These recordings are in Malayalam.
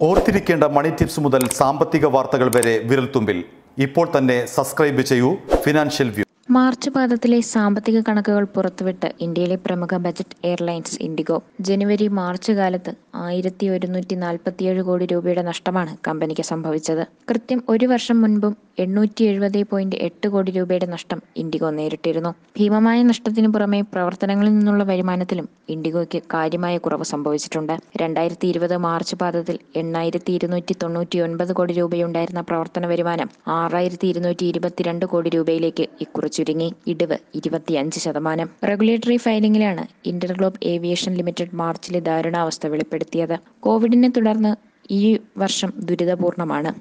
ഓർത്തിരിക്കേണ്ട മണി ടിപ്സ് മുതൽ സാമ്പത്തിക വാർത്തകൾ വരെ വിരൽത്തുമ്പിൽ. ഇപ്പോൾ തന്നെ സബ്സ്ക്രൈബ് ചെയ്യൂ ഫിനാൻഷ്യൽ വ്യൂ മാർച്ച് പാദത്തിലെ സാമ്പത്തിക കണക്കുകൾ പുറത്തുവിട്ട് ഇന്ത്യയിലെ പ്രമുഖ ബജറ്റ് എയർലൈൻസ് ഇൻഡിഗോ. ജനുവരി മാർച്ച് കാലത്ത് ആയിരത്തി ഒരുന്നൂറ്റി നാൽപ്പത്തിയേഴ് കോടി രൂപയുടെ നഷ്ടമാണ് കമ്പനിക്ക് സംഭവിച്ചത്. കൃത്യം ഒരു വർഷം മുൻപും എണ്ണൂറ്റി എഴുപത് പോയിന്റ് എട്ട് കോടി രൂപയുടെ നഷ്ടം ഇൻഡിഗോ നേരിട്ടിരുന്നു. ഭീമമായ നഷ്ടത്തിനു പുറമെ പ്രവർത്തനങ്ങളിൽ നിന്നുള്ള വരുമാനത്തിലും ഇൻഡിഗോയ്ക്ക് കാര്യമായ കുറവ് സംഭവിച്ചിട്ടുണ്ട്. രണ്ടായിരത്തി ഇരുപത് മാർച്ച് പാദത്തിൽ എണ്ണായിരത്തി ഇരുന്നൂറ്റി തൊണ്ണൂറ്റി ഒൻപത് കോടി രൂപയുണ്ടായിരുന്ന പ്രവർത്തന വരുമാനം ആറായിരത്തി ഇരുന്നൂറ്റി ഇരുപത്തിരണ്ട് കോടി രൂപയിലേക്ക് ഇക്കുറി ചുരുങ്ങി ഇടിവ് ഇരുപത്തിയഞ്ച് ശതമാനം. റെഗുലേറ്ററി ഫയലിംഗിലാണ് ഇന്റർഗ്ലോബ് ഏവിയേഷൻ ലിമിറ്റഡ് മാർച്ചിലെ ദാരുണാവസ്ഥ വെളിപ്പെടുത്തിയത്. കോവിഡിനെ തുടർന്ന് ഈ വർഷം ദുരിതപൂർണമാണ്.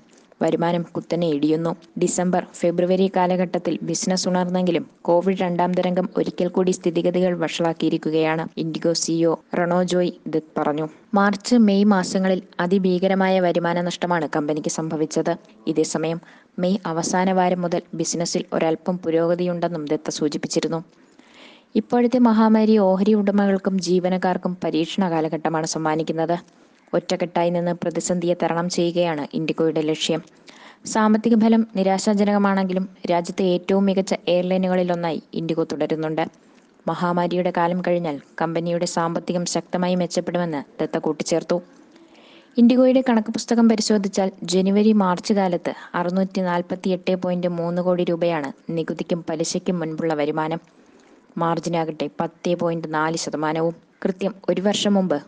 വരുമാനം കുത്തനെ ഇടിയുന്നു. ഡിസംബർ ഫെബ്രുവരി കാലഘട്ടത്തിൽ ബിസിനസ് ഉണർന്നെങ്കിലും കോവിഡ് രണ്ടാം തരംഗം ഒരിക്കൽ കൂടി സ്ഥിതിഗതികൾ വഷളാക്കിയിരിക്കുകയാണ് ഇൻഡിഗോ സിഇഒ റണോജോയ് ദത്ത് പറഞ്ഞു. മാർച്ച് മെയ് മാസങ്ങളിൽ അതിഭീകരമായ വരുമാന നഷ്ടമാണ് കമ്പനിക്ക് സംഭവിച്ചത്. ഇതേസമയം മെയ് അവസാന വാരം മുതൽ ബിസിനസ്സിൽ ഒരൽപ്പം പുരോഗതിയുണ്ടെന്നും ദത്ത സൂചിപ്പിച്ചിരുന്നു. ഇപ്പോഴത്തെ മഹാമാരി ഓഹരി ഉടമകൾക്കും ജീവനക്കാർക്കും പരീക്ഷണ കാലഘട്ടമാണ് സമ്മാനിക്കുന്നത്. ഒറ്റക്കെട്ടായി നിന്ന് പ്രതിസന്ധിയെ തരണം ചെയ്യുകയാണ് ഇൻഡിഗോയുടെ ലക്ഷ്യം. സാമ്പത്തിക ഫലം നിരാശാജനകമാണെങ്കിലും രാജ്യത്തെ ഏറ്റവും മികച്ച എയർലൈനുകളിലൊന്നായി ഇൻഡിഗോ തുടരുന്നുണ്ട്. മഹാമാരിയുടെ കാലം കഴിഞ്ഞാൽ കമ്പനിയുടെ സാമ്പത്തികം ശക്തമായി മെച്ചപ്പെടുമെന്ന് ദത്ത കൂട്ടിച്ചേർത്തു. ഇൻഡിഗോയുടെ കണക്ക് പുസ്തകം പരിശോധിച്ചാൽ ജനുവരി മാർച്ച് കാലത്ത് അറുന്നൂറ്റി നാൽപ്പത്തി എട്ട് പോയിന്റ് മൂന്ന് കോടി രൂപയാണ് നികുതിക്കും പലിശയ്ക്കും മുൻപുള്ള വരുമാനം. മാർജിനാകട്ടെ പത്ത് പോയിന്റ് നാല് ശതമാനവും. കൃത്യം ഒരു വർഷം മുമ്പ്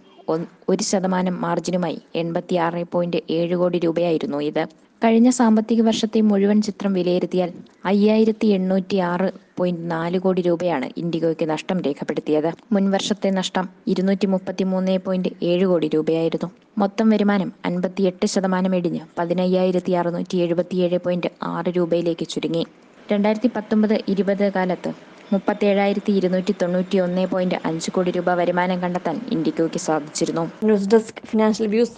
ഒരു ശതമാനം മാർജിനുമായി എൺപത്തിയാറ് പോയിന്റ് ഏഴ് കോടി രൂപയായിരുന്നു ഇത്. കഴിഞ്ഞ സാമ്പത്തിക വർഷത്തെ മുഴുവൻ ചിത്രം വിലയിരുത്തിയാൽ അയ്യായിരത്തി എണ്ണൂറ്റി ആറ് പോയിന്റ് നാല് കോടി രൂപയാണ് ഇൻഡിഗോയ്ക്ക് നഷ്ടം രേഖപ്പെടുത്തിയത്. മുൻവർഷത്തെ നഷ്ടം ഇരുന്നൂറ്റി മുപ്പത്തി മൂന്ന് പോയിന്റ് ഏഴ് കോടി രൂപയായിരുന്നു. മൊത്തം വരുമാനം അൻപത്തിയെട്ട് ശതമാനം ഇടിഞ്ഞ് പതിനയ്യായിരത്തി അറുന്നൂറ്റി എഴുപത്തിയേഴ് പോയിന്റ് ആറ് രൂപയിലേക്ക് ചുരുങ്ങി. രണ്ടായിരത്തി പത്തൊമ്പത് ഇരുപത് കാലത്ത് മുപ്പത്തേഴായിരത്തി ഇരുന്നൂറ്റി തൊണ്ണൂറ്റി ഒന്ന് പോയിന്റ് അഞ്ച് കോടി രൂപ വരുമാനം കണ്ടെത്താൻ ഇൻഡിഗോയ്ക്ക് സാധിച്ചിരുന്നു. News desk financial views